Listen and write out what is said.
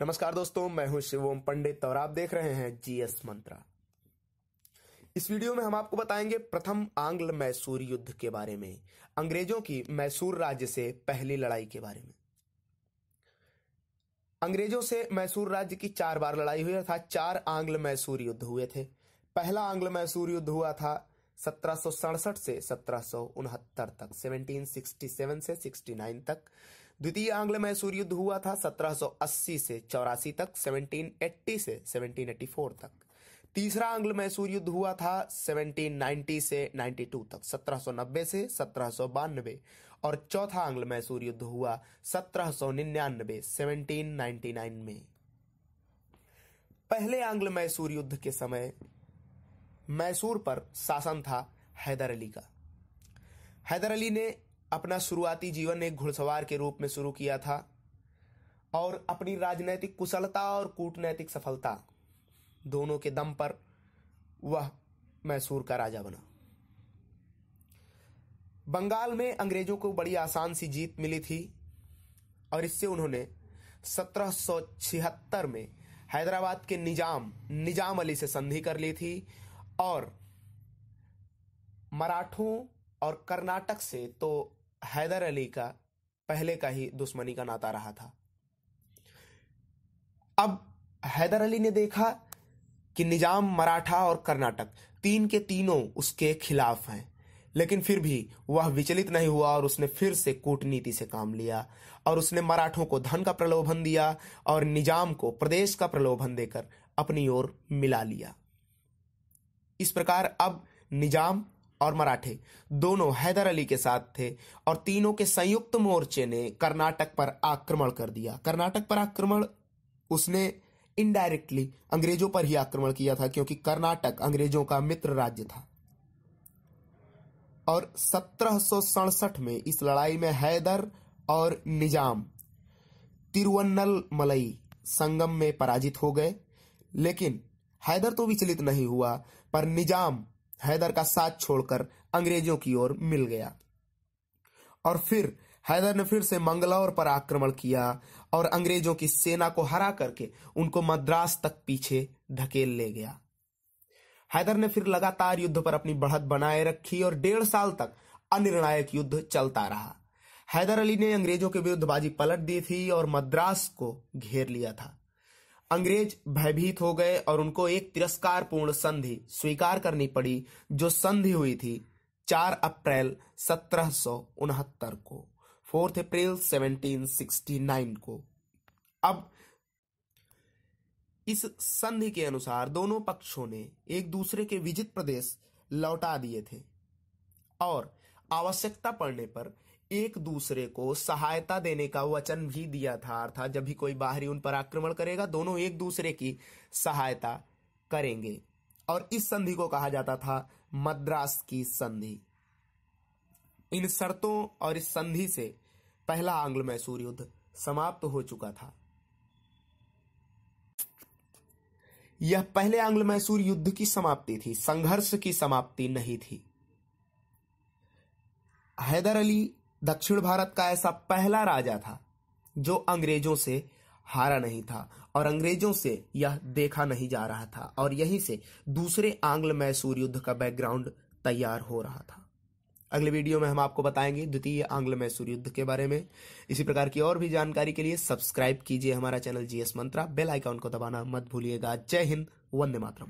नमस्कार दोस्तों, मैं हूँ शिवोम पंडित और आप देख रहे हैं जीएस मंत्रा। इस वीडियो में हम आपको बताएँगे प्रथम आंग्ल मैसूर युद्ध के बारे में, अंग्रेज़ों की मैसूर राज्य से पहली लड़ाई के बारे में। अंग्रेज़ों से मैसूर राज्य की चार बार लड़ाई हुई था चार आंग्ल मैसूर युद्ध हुए थे। पहला आंग्ल मैसूर युद्ध हुआ था सत्रह से सत्रह तक 1767 से 69 तक। द्वितीय आंग्ल मैसूर युद्ध हुआ था 1780 से चौरासी तक 1780 से 1784 तक। तीसरा आंग्ल मैसूर युद्ध हुआ था 1790 से 92 तक 1790 से सत्रह और चौथा आंग्ल मैसूर युद्ध हुआ 1799 1799 में। पहले आंग्ल मैसूर युद्ध के समय मैसूर पर शासन था हैदर अली का। हैदर अली ने अपना शुरुआती जीवन एक घुड़सवार के रूप में शुरू किया था और अपनी राजनैतिक कुशलता और कूटनैतिक सफलता दोनों के दम पर वह मैसूर का राजा बना। बंगाल में अंग्रेज़ों को बड़ी आसान सी जीत मिली थी और इससे उन्होंने सत्रह सौ छिहत्तर में हैदराबाद के निज़ाम निज़ाम अली से संधि कर ली थी और मराठों और कर्नाटक से तो हैदर अली का पहले का ही दुश्मनी का नाता रहा था। अब हैदर अली ने देखा कि निज़ाम मराठा और कर्नाटक तीन के तीनों उसके खिलाफ हैं, लेकिन फिर भी वह विचलित नहीं हुआ और उसने फिर से कूटनीति से काम लिया और उसने मराठों को धन का प्रलोभन दिया और निज़ाम को प्रदेश का प्रलोभन देकर अपनी ओर मिला लिया। इस प्रकार अब निज़ाम और मराठे। दोनों हैदर अली के साथ थे और तीनों के संयुक्त मोर्चे ने कर्नाटक पर आक्रमण कर दिया। कर्नाटक पर आक्रमण उसने इनडायरेक्टली अंग्रेज़ों पर ही आक्रमण किया था, क्योंकि कर्नाटक अंग्रेज़ों का मित्र राज्य था। और सत्रह में इस लड़ाई में हैदर और निज़ाम तिरुवन्नल मलई संगम में पराजित हो गए। लेकिन हैदर तो विचलित नहीं हुआ, पर निज़ाम हैदर का साथ छोड़कर अंग्रेज़ों की ओर मिल गया। और फिर हैदर ने फिर से मंगलौर पर आक्रमण किया और अंग्रेज़ों की सेना को हरा करके उनको मद्रास तक पीछे ढकेल ले गया। हैदर ने फिर लगातार युद्ध पर अपनी बढ़त बनाए रखी और डेढ़ साल तक अनिर्णायक युद्ध चलता रहा। हैदर अली ने अंग्रेज़ों के विरुद्ध बाजी पलट दी थी और मद्रास को घेर लिया था। अंग्रेज़ भयभीत हो गए और उनको एक तिरस्कारपूर्ण संधि स्वीकार करनी पड़ी, जो संधि हुई थी 4 अप्रैल सत्रह सौ उनहत्तर को, फोर्थ अप्रैल 1769 को। अब इस संधि के अनुसार दोनों पक्षों ने एक दूसरे के विजित प्रदेश लौटा दिए थे और आवश्यकता पड़ने पर एक दूसरे को सहायता देने का वचन भी दिया था। अर्थात जब भी कोई बाहरी उन पर आक्रमण करेगा, दोनों एक दूसरे की सहायता करेंगे। और इस संधि को कहा जाता था मद्रास की संधि। इन शर्तों और इस संधि से पहला आंग्ल मैसूर युद्ध समाप्त हो चुका था। यह पहले आंग्ल मैसूर युद्ध की समाप्ति थी, संघर्ष की समाप्ति नहीं थी। हैदर अली दक्षिण भारत का ऐसा पहला राजा था, जो अंग्रेज़ों से हारा नहीं था और अंग्रेज़ों से यह देखा नहीं जा रहा था और यहीं से दूसरे आंग्ल मैसूर युद्ध का बैकग्राउंड तैयार हो रहा था। अगले वीडियो में हम आपको बताएँगे द्वितीय आंग्ल मैसूर युद्ध के बारे में। इसी प्रकार की और भी जानकारी के लिए सब्सक्राइब कीजिए हमारा channel GS Mantra, bell icon को दबाना मत भूलिएगा। जय हिंद, वंदे मातरम।